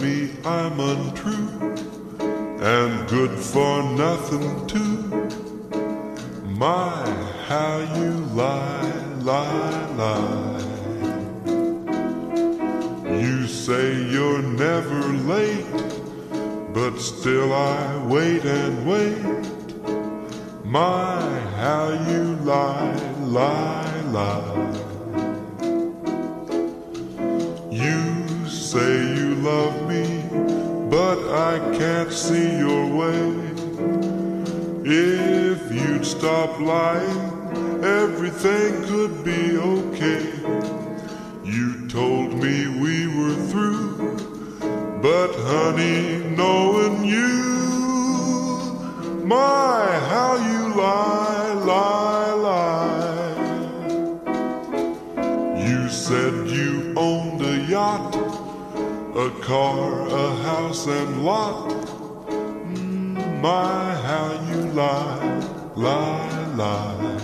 me I'm untrue and good for nothing too. My, how you lie, lie, lie. You say you're never late, but still I wait and wait. My, how you lie, lie, lie. Love me, but I can't see your way. If you'd stop lying, everything could be okay. You told me we were through, but honey, knowing you, my, how you lie, lie, lie. You said you owned a yacht, a car, a house, and lot. My, how you lie, lie, lie.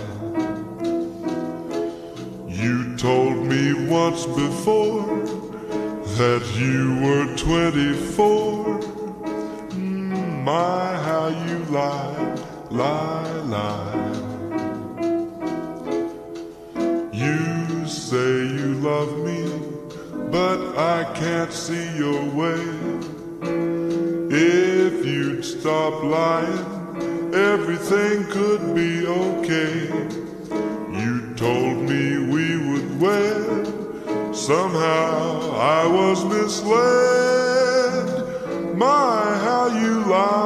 You told me once before that you were 24. Mm, My, how you lie, lie, lie. You say you love me, but I can't see your way. If you'd stop lying, everything could be okay. You told me we would wed. Somehow I was misled. My, how you lie,